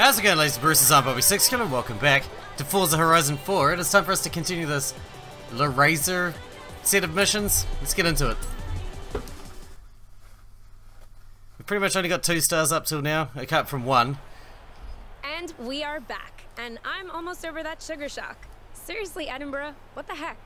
How's it going ladies and Bruce, I'm Bobby Sixkilla and welcome back to Forza Horizon 4. It is time for us to continue this Laracer set of missions. Let's get into it. We've pretty much only got two stars up till now, apart from one. And we are back, and I'm almost over that sugar shock. Seriously, Edinburgh, what the heck?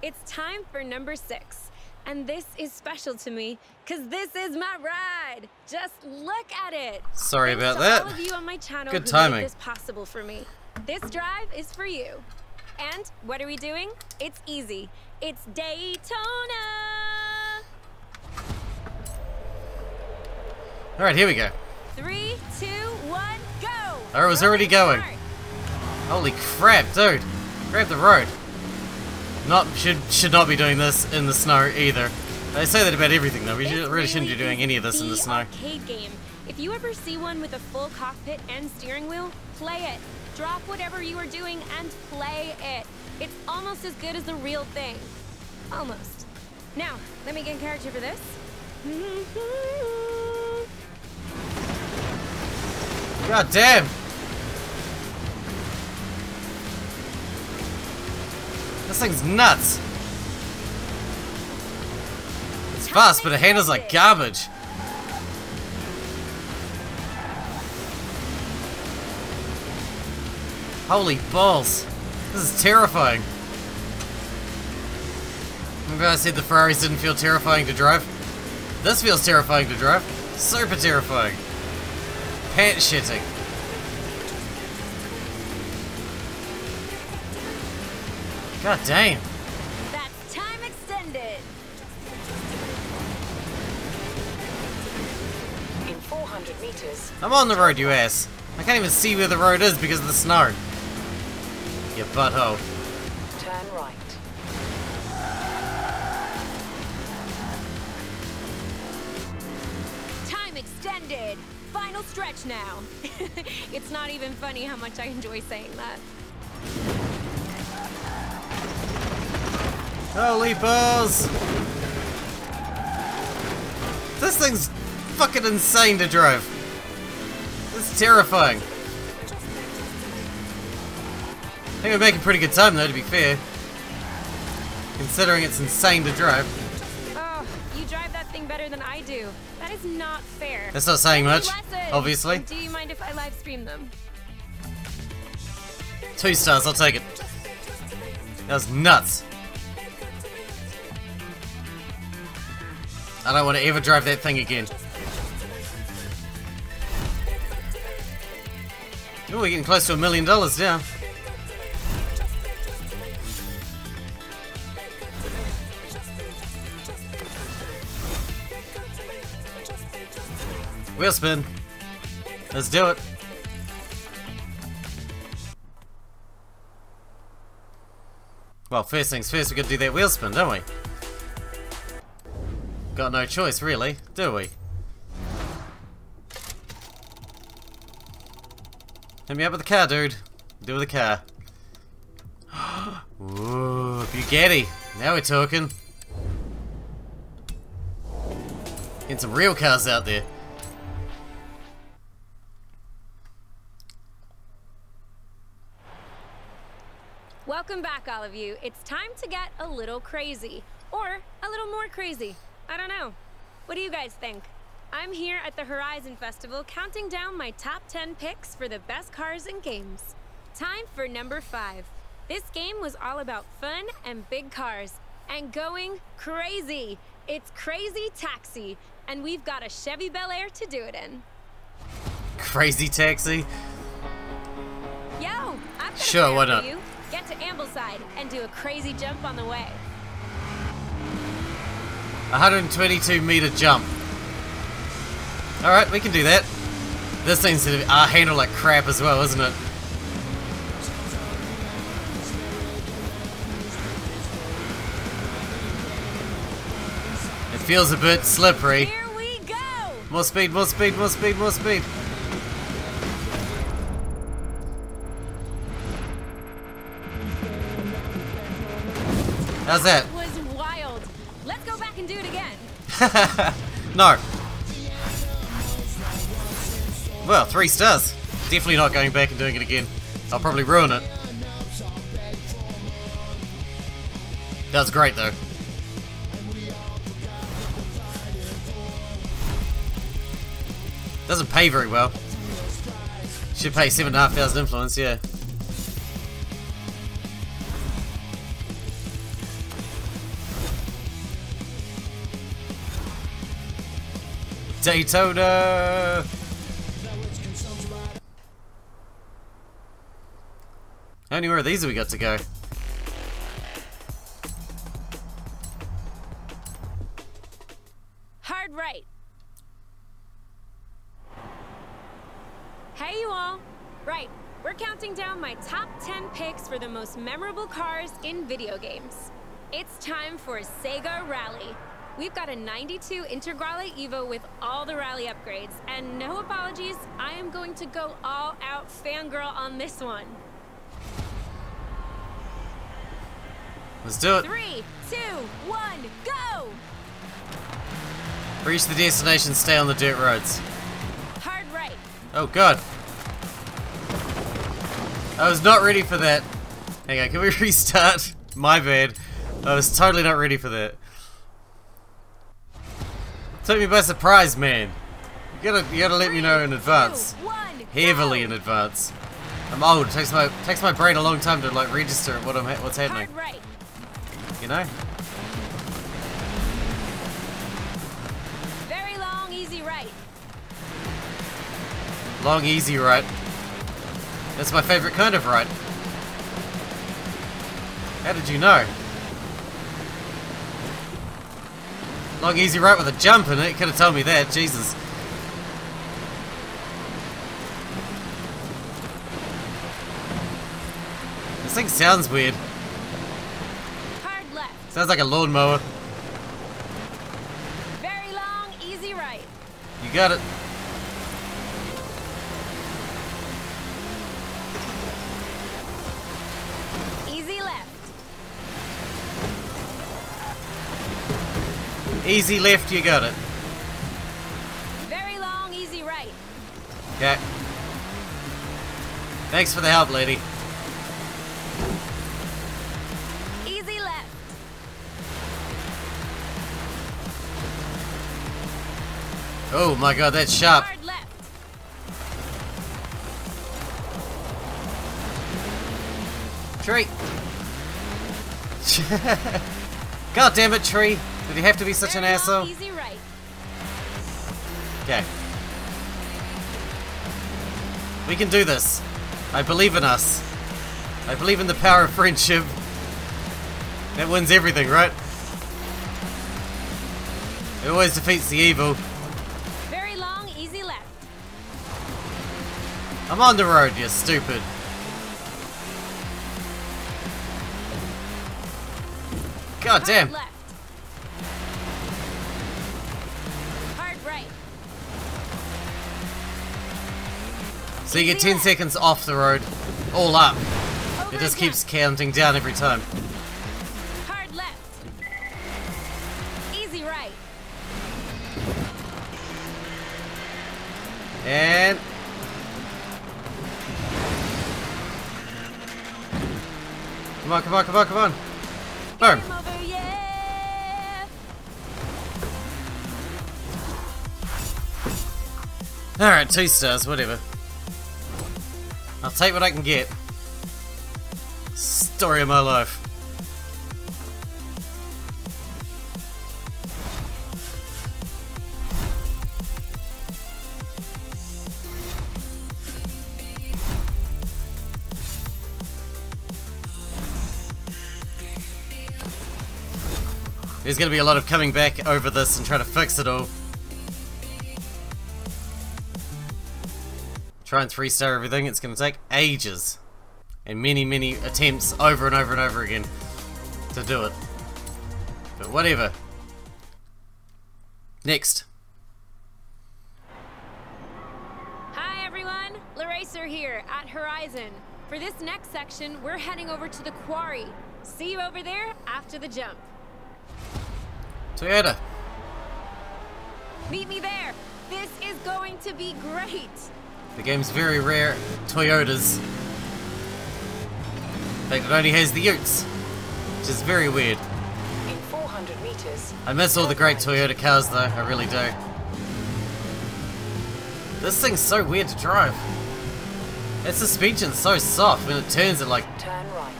It's time for number six, and this is special to me, because this is my ride! Just look at it! Sorry Thanks about that. all of you on my channel Good timing. this possible for me. This drive is for you. And what are we doing? It's easy. It's Daytona! Alright, here we go. Three, two, one, go! Oh, it was already going. Holy crap, dude. Grab the road. Not should should not be doing this in the snow either. They say that about everything though. We should, really shouldn't be doing any of this in the the snow. arcade game. If you ever see one with a full cockpit and steering wheel, play it. Drop whatever you are doing and play it. It's almost as good as the real thing. Almost. Now, let me get in character for this. God damn! This thing's nuts! It's fast, but it handles like garbage. Holy balls! This is terrifying. I'm Remember I said the Ferraris didn't feel terrifying to drive? This feels terrifying to drive. Super terrifying. Pant shitting. God damn. That's time extended. In 400 meters, I'm on the road, you ass. I can't even see where the road is because of the snow. You butthole. turn right. Time extended. Final stretch now. it's not even funny how much I enjoy saying that. Holy balls! This thing's fucking insane to drive. It's terrifying. I think we're making pretty good time though, to be fair. Considering it's insane to drive. Oh, you drive that thing better than I do. That is not fair. That's not saying much, lessons. obviously. And do you mind if I live stream them? Two stars, I'll take it. That was nuts. I don't want to ever drive that thing again. Oh, we're getting close to a million dollars now. Wheel spin. Let's do it. Well, first things first, we gotta do that wheel spin, don't we? Got no choice, really, do we? Hit me up with the car, dude. Do with the car. Ooh, Bugatti. Now we're talking. Getting some real cars out there. Welcome back, all of you. It's time to get a little crazy. Or a little more crazy. I don't know. What do you guys think? I'm here at the Horizon Festival counting down my top 10 picks for the best cars and games. Time for number 5. This game was all about fun and big cars and going crazy. It's Crazy Taxi, and we've got a Chevy Bel Air to do it in. Crazy taxi. Yo, got Sure, for not? you. Get to Ambleside and do a crazy jump on the way. 122 meter jump. Alright, we can do that. This thing's gonna uh, handle like crap as well, isn't it? It feels a bit slippery. Here we go! More speed, more speed, more speed, more speed. How's that? no. Well, three stars. Definitely not going back and doing it again. I'll probably ruin it. That was great though. Doesn't pay very well. Should pay seven and a half thousand influence, yeah. Daytona! How many more of these have we got to go? Hard right. Hey, you all. Right, we're counting down my top 10 picks for the most memorable cars in video games. It's time for Sega Rally. We've got a 92 Integrale Evo with all the rally upgrades, and no apologies, I am going to go all out fangirl on this one. Let's do it. Three, two, one, go! Reach the destination, stay on the dirt roads. Hard right. Oh god. I was not ready for that. Hang on, can we restart? My bad. I was totally not ready for that. Took me by surprise, man. You gotta, you gotta let me know in advance. Heavily in advance. I'm old. It takes my takes my brain a long time to like register what I'm what's happening. Right. You know? Very long, easy right. Long, easy right. That's my favorite kind of right. How did you know? Long, easy right with a jump in it. Could have told me that. Jesus. This thing sounds weird. Hard left. Sounds like a lawnmower. Very long, easy right. You got it. Easy left, you got it. Very long, easy right. Okay. Thanks for the help, lady. Easy left. Oh my god, that's sharp. Hard left. Tree. God damn it, Tree. Did he have to be such an asshole? Okay. We can do this. I believe in us. I believe in the power of friendship. That wins everything, right? It always defeats the evil. Very long, easy left. I'm on the road, you stupid. God damn. So you get 10 seconds off the road. All up. It just keeps counting down every time. Hard left. Easy right. And Come on, come on, come on, come on. Boom. Over, yeah. Alright, two stars, whatever. I'll take what I can get. Story of my life. There's gonna be a lot of coming back over this and trying to fix it all. Try and three star everything, it's gonna take ages. And many, many attempts over and over and over again to do it. But whatever. Next. Hi everyone, Laracer here at Horizon. For this next section, we're heading over to the quarry. See you over there after the jump. Toyota. Meet me there. This is going to be great. The game's very rare Toyotas. In fact, it only has the Utes, which is very weird. In 400 meters, I miss all the great Toyota cars though, I really do. This thing's so weird to drive. Its suspension's so soft when it turns it like turn right.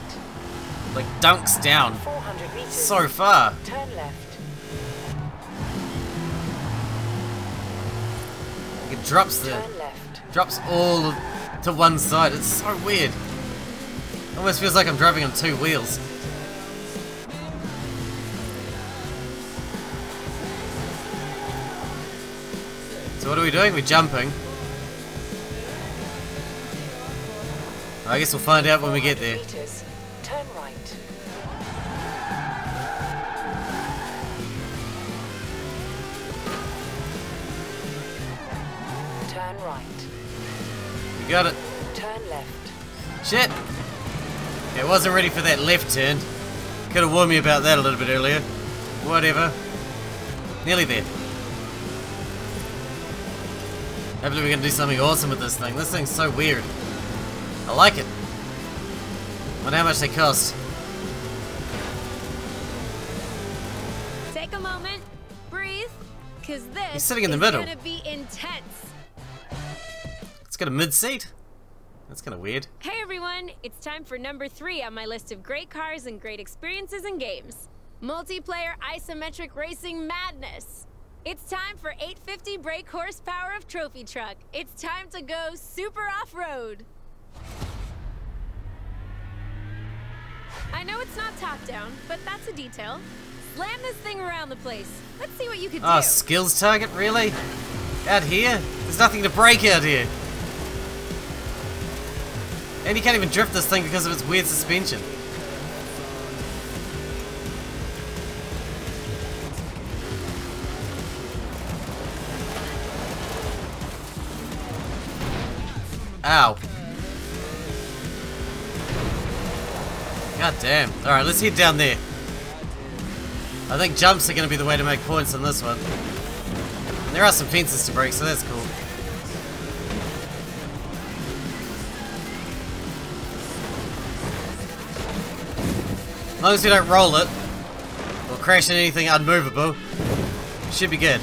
like dunks down 400 meters, so far. turn left. It drops the Turn left. Drops all to one side. It's so weird. Almost feels like I'm driving on two wheels. So what are we doing? We're jumping. I guess we'll find out when we get there. Turn right. Turn right. You got it. Turn left. Shit! It wasn't ready for that left turn. Could have warned me about that a little bit earlier. Whatever. Nearly there. Hopefully we can do something awesome with this thing. This thing's so weird. I like it. But how much they cost. Take a moment, breathe, cause this He's sitting in the middle. gonna be intense. It's got a mid-seat. That's kind of weird. Hey everyone, it's time for number three on my list of great cars and great experiences and games. Multiplayer isometric racing madness. It's time for 850 brake horsepower of trophy truck. It's time to go super off-road. I know it's not top down, but that's a detail. Slam this thing around the place. Let's see what you can Oh, do. skills target? Really? Out here? There's nothing to break out here. And you can't even drift this thing because of its weird suspension. Ow. God damn. Alright, let's head down there. I think jumps are going to be the way to make points on this one. And there are some fences to break, so that's cool. Long as we don't roll it, or crash into anything unmovable, should be good.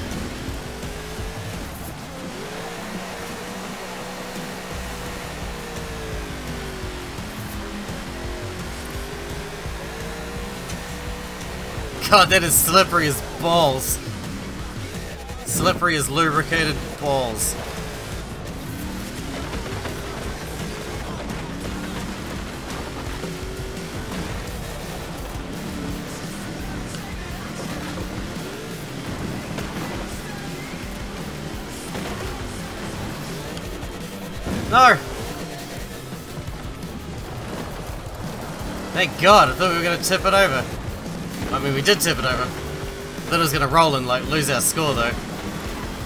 God, that is slippery as balls. Slippery as lubricated balls. No! Thank God, I thought we were gonna tip it over. I mean, we did tip it over. Thought it was gonna roll and like lose our score though,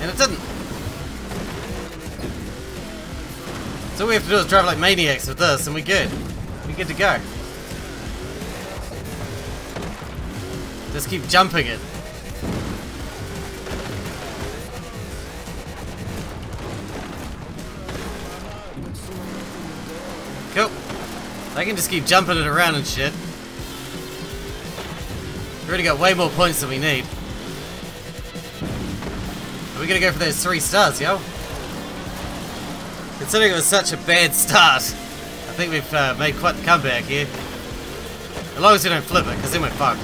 and it didn't. So all we have to do is drive like maniacs with this, and we're good. We're good to go. Just keep jumping it. I can just keep jumping it around and shit. We've already got way more points than we need. Are we gonna go for those three stars, yo? Considering it was such a bad start, I think we've uh, made quite the comeback here. As long as we don't flip it, because then we're fucked.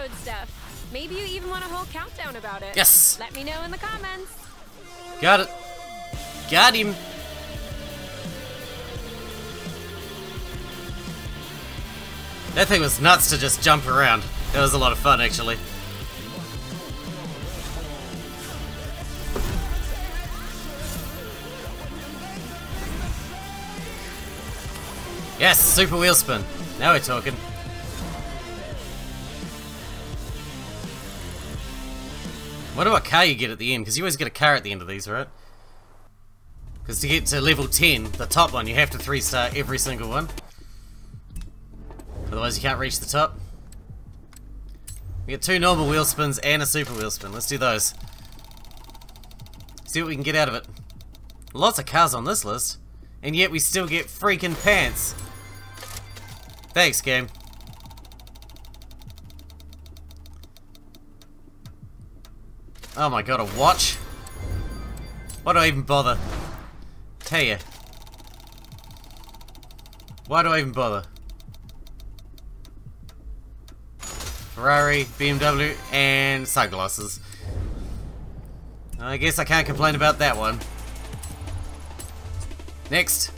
Off-road stuff. Maybe you even want a whole countdown about it. Yes! Let me know in the comments. Got it. Got him. That thing was nuts to just jump around. That was a lot of fun, actually. Yes, super wheel spin. Now we're talking. Wonder what car you get at the end, because you always get a car at the end of these, right? Because to get to level 10, the top one, you have to 3-star every single one. Otherwise you can't reach the top. We get two normal wheel spins and a super wheel spin. Let's do those. See what we can get out of it. Lots of cars on this list. And yet we still get freaking pants. Thanks, game. Oh my god, a watch? Why do I even bother? Tell you. Why do I even bother? Ferrari, BMW, and sunglasses. I guess I can't complain about that one. Next.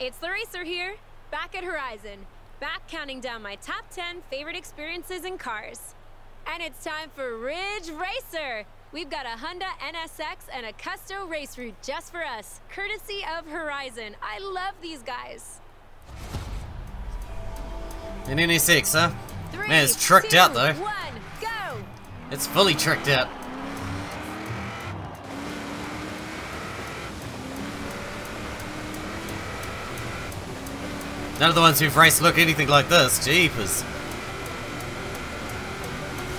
It's the racer here, back at Horizon, back counting down my top 10 favorite experiences in cars. And it's time for Ridge Racer! We've got a Honda NSX and a Custo race route just for us, courtesy of Horizon. I love these guys. An NSX, huh? Three, Man, it's tricked two, out though. One, go! It's fully tricked out. None of the ones who've raced look anything like this. Jeepers.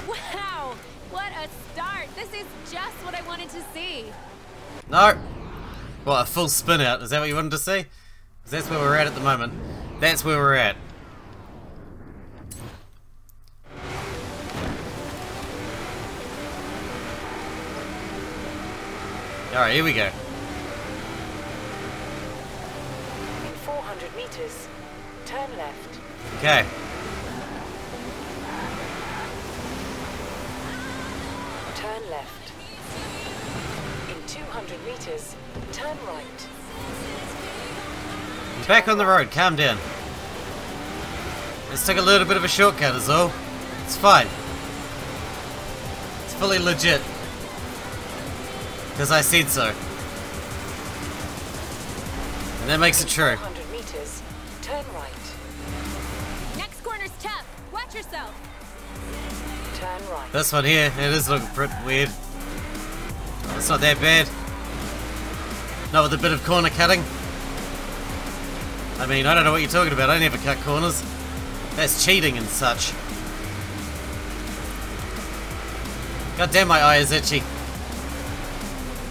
Wow! What a start! This is just what I wanted to see. No. What, a full spin out? Is that what you wanted to see? Because that's where we're at at the moment. That's where we're at. Alright, here we go. In 400 meters, turn left. Okay. Turn left. In 200 meters, turn right. Back on the road, calm down. Let's take a little bit of a shortcut is all. It's fine. It's fully legit. Because I said so. And that makes it true. Watch yourself. Turn right. This one here, it is looking pretty weird. It's not that bad. Not with a bit of corner cutting. I mean, I don't know what you're talking about. I never cut corners. That's cheating and such. God damn, my eye is itchy.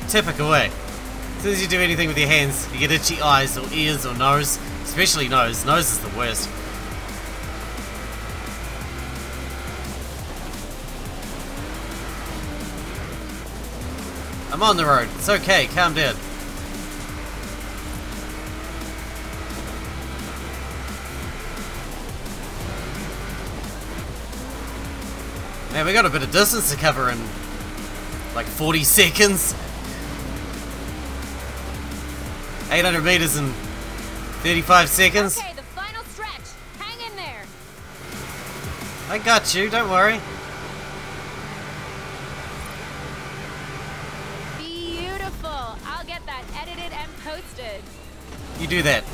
Typical way. As soon as you do anything with your hands, you get itchy eyes or ears or nose. Especially nose. Nose is the worst. I'm on the road. It's okay. Calm down. Man, we got a bit of distance to cover in like 40 seconds. 800 meters in 35 seconds. Okay, the final stretch. Hang in there. I got you, don't worry. Beautiful. I'll get and posted. You do that.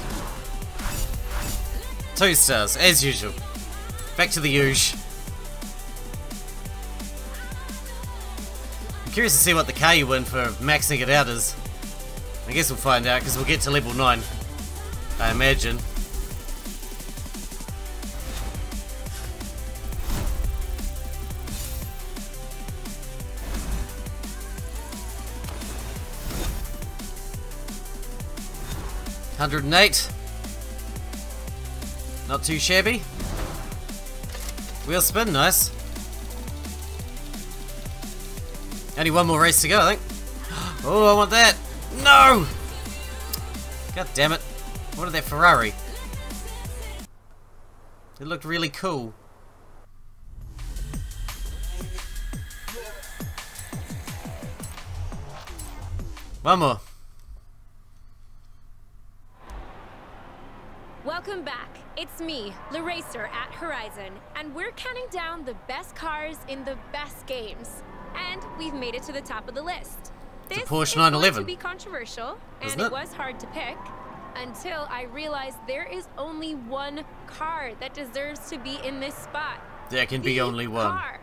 Two stars, as usual. Back to the usual. I'm curious to see what the car you win for maxing it out is. I guess we'll find out because we'll get to level 9. I imagine. Hundred and eight. Not too shabby. Wheel spin, nice. Only one more race to go, I think. Oh, I want that. No! God damn it. What that Ferrari? It looked really cool. One more. Welcome back. It's me, Laracer at Horizon, and we're counting down the best cars in the best games. And we've made it to the top of the list. It's a This Porsche is going 911. to be controversial, and it it? was hard to pick. Until I realized there is only one car that deserves to be in this spot. There can be only one. Car.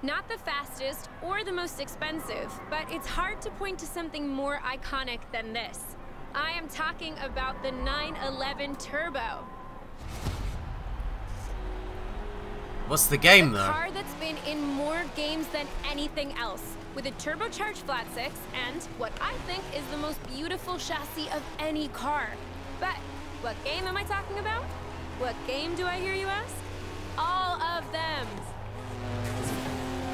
Not the fastest or the most expensive, but it's hard to point to something more iconic than this. I am talking about the 911 Turbo. What's the game A though? car that's been in more games than anything else, with a turbocharged flat six and what I think is the most beautiful chassis of any car. But what game am I talking about? What game do I hear you ask? All of them.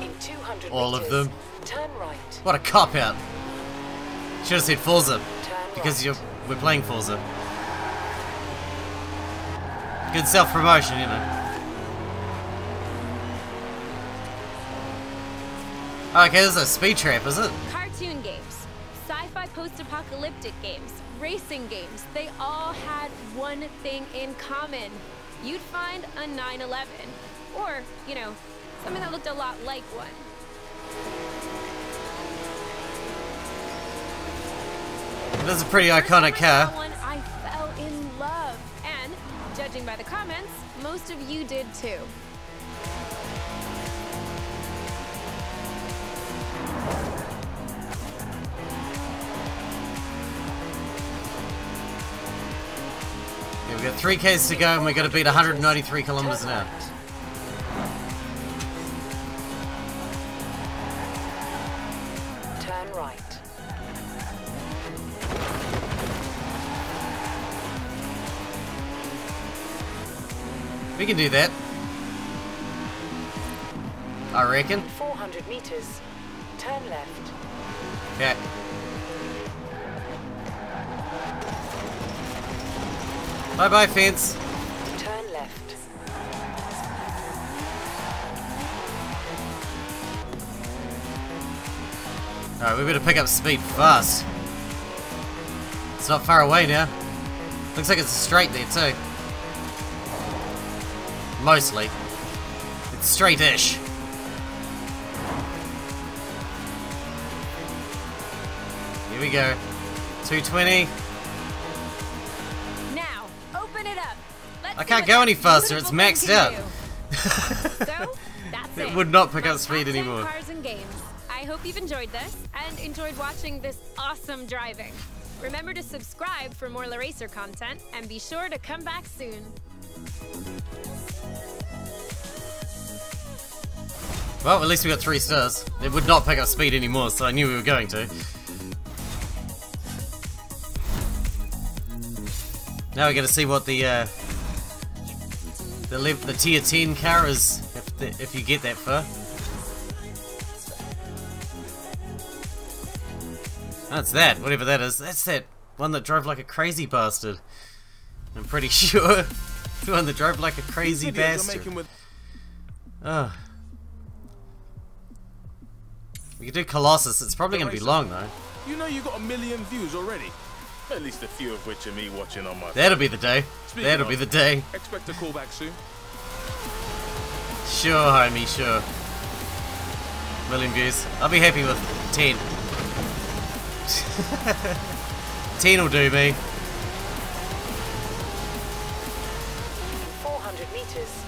In 200 All of them? turn right. What a cop out. Should have said Forza. Turn Because you're we're playing Forza. Good self promotion, you know. Okay, this is a speed trap, is it? Cartoon games, sci-fi post-apocalyptic games, racing games, they all had one thing in common. You'd find a 911, or, you know, something that looked a lot like one. It is a pretty First iconic car. one, I fell in love, and judging by the comments, most of you did too. Yeah, we've got three Ks to go and we're gonna beat 193 kilometers an hour. Turn right. We can do that. I reckon. 400 meters, turn left. Okay. Bye bye, fence. Turn left. Alright, we better pick up speed fast. It's not far away now. Looks like it's straight there too. Mostly. It's straight-ish. Here we go. 220. Now, open it up. Let's I can't go any faster, it's maxed out. So, that's It it. would not pick up speed anymore. Cars and games. I hope you've enjoyed this and enjoyed watching this awesome driving. Remember to subscribe for more LaRacer content and be sure to come back soon. Well, at least we got three stars. It would not pick up speed anymore, so I knew we were going to. Now we're gonna see what the uh, the the tier 10 car is if the, if you get that far. That's that, whatever that is. That's that one that drove like a crazy bastard. I'm pretty sure. the one that drove like a crazy bastard. Oh. We could do Colossus. It's probably going to be long though. You know you got a million views already. At least a few of which are me watching on my That'll be the day. Speaking That'll of- be the day. Expect a call back soon. Sure, homie, sure. Million views. I'll be happy with 10. 10 will do me. 400 meters,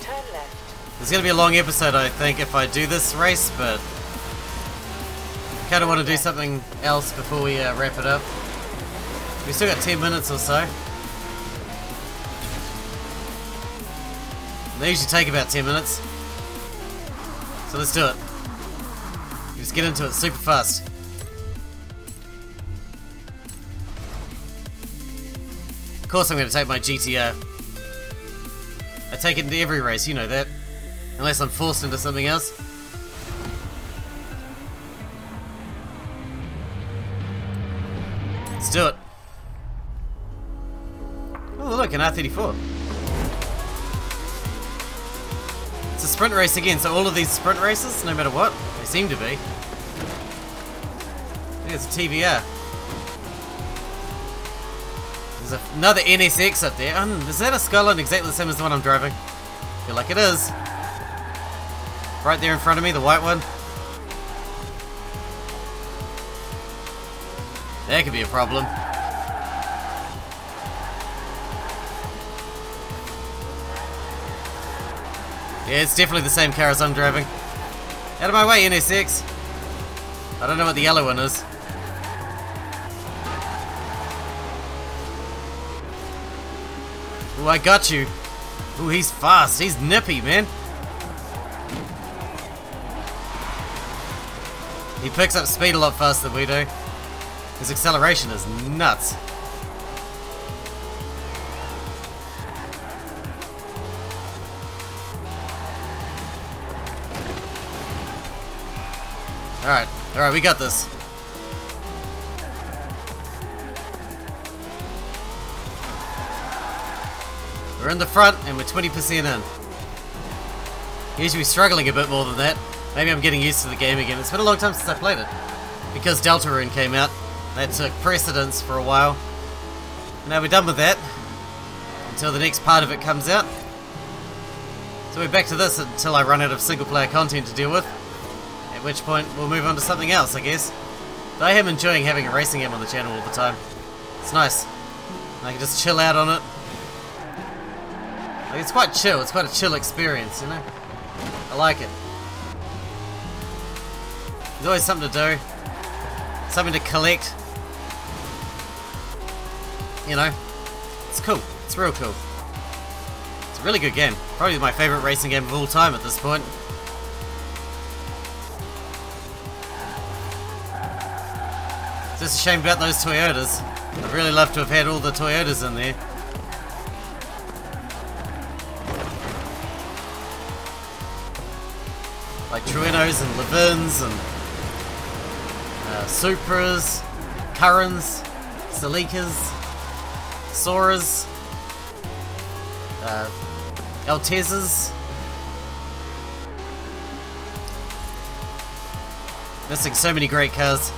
turn left. It's going to be a long episode, I think, if I do this race, but kind of want to do something else before we uh, wrap it up. We still got 10 minutes or so. They usually take about 10 minutes. So let's do it. Just get into it super fast. Of course I'm going to take my GTR. I take it into every race, you know that. Unless I'm forced into something else. An R34. It's a sprint race again, so all of these sprint races, no matter what, they seem to be. I think it's a TVR. There's another NSX up there. Um, is that a Skyline exactly the same as the one I'm driving? feel like it is. Right there in front of me, the white one. That could be a problem. Yeah, it's definitely the same car as I'm driving. Out of my way, NSX. I don't know what the yellow one is. Ooh, I got you. Ooh, he's fast. He's nippy, man. He picks up speed a lot faster than we do. His acceleration is nuts. Alright, alright, we got this. We're in the front and we're 20% in. Usually struggling a bit more than that. Maybe I'm getting used to the game again. It's been a long time since I played it. Because Deltarune came out, that took precedence for a while. Now we're done with that. Until the next part of it comes out. So we're back to this until I run out of single player content to deal with. Which point we'll move on to something else, I guess. But I am enjoying having a racing game on the channel all the time. It's nice. I can just chill out on it. Like, it's quite chill, it's quite a chill experience, you know? I like it. There's always something to do. Something to collect. You know? It's cool. It's real cool. It's a really good game. Probably my favourite racing game of all time at this point. It's just a shame about those Toyotas. I'd really love to have had all the Toyotas in there. Like Truenos and Levins and uh, Supras, Currens, Celicas, Soarers, uh, Altezas. Missing so many great cars.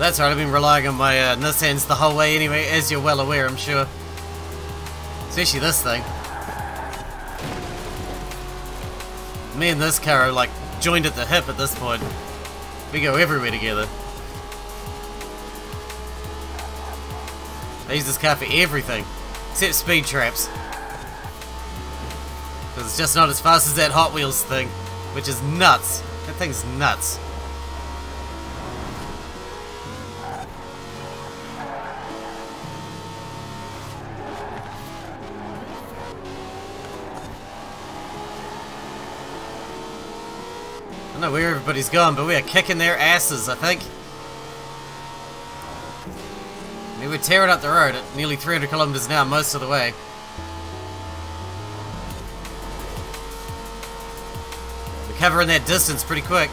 That's right, I've been relying on my uh, Nissans the whole way anyway, as you're well aware, I'm sure. Especially this thing. Me and this car are like joined at the hip at this point. We go everywhere together. I use this car for everything, except speed traps. Because it's just not as fast as that Hot Wheels thing, which is nuts. That thing's nuts. Know where everybody's gone, but we are kicking their asses, I think. I mean, we're tearing up the road at nearly 300 kilometers hour most of the way. We're covering that distance pretty quick.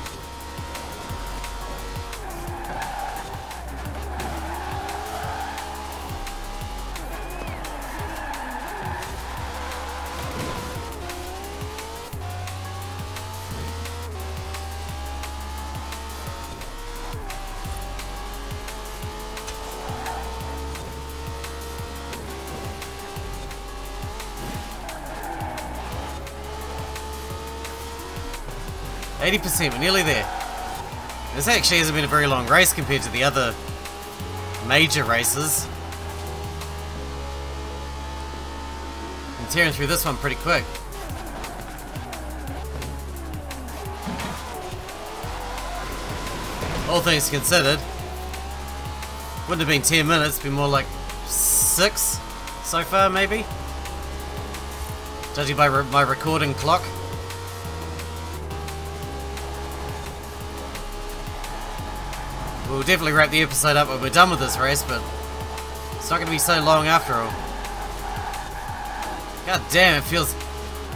Eighty percent, we're nearly there. This actually hasn't been a very long race compared to the other major races. I'm tearing through this one pretty quick. All things considered, wouldn't have been 10 minutes, been more like 6 so far, maybe? Judging by re my recording clock. We'll definitely wrap the episode up when we're done with this race, but it's not going to be so long after all. God damn, it feels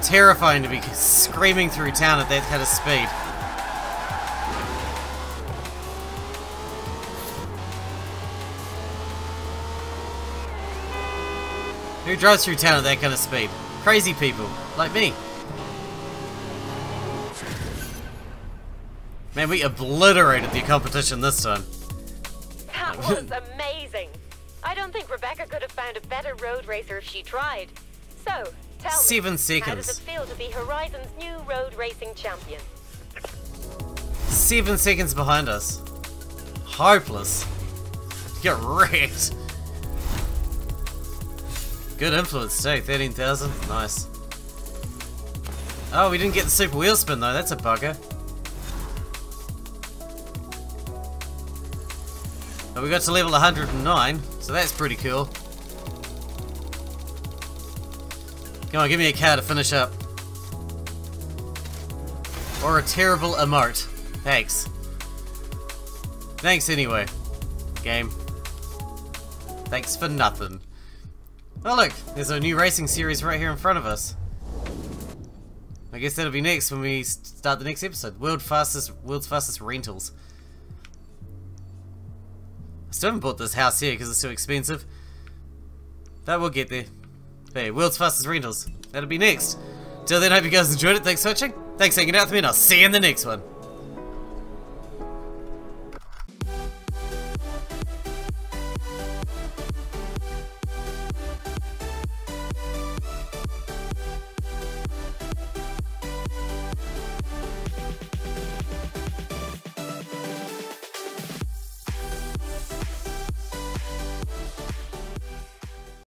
terrifying to be screaming through town at that kind of speed. Who drives through town at that kind of speed? Crazy people, like me. Man, we obliterated the competition this time. That was amazing. I don't think Rebecca could have found a better road racer if she tried. So, tell Seven me, seconds. how does it feel to be Horizon's new road racing champion? Seven seconds behind us. hopeless. Get wrecked. Good influence too, 13,000. Nice. Oh, we didn't get the super wheel spin though, that's a bugger. We got to level 109, so that's pretty cool. Come on, give me a car to finish up. Or a terrible emote. Thanks. Thanks anyway. Game. Thanks for nothing. Oh look, there's a new racing series right here in front of us. I guess that'll be next when we start the next episode. World fastest, world's fastest rentals. I still haven't bought this house here because it's too expensive. But we'll get there. Hey, world's fastest rentals. That'll be next. Till then, hope you guys enjoyed it. Thanks for watching. Thanks for hanging out with me, and I'll see you in the next one.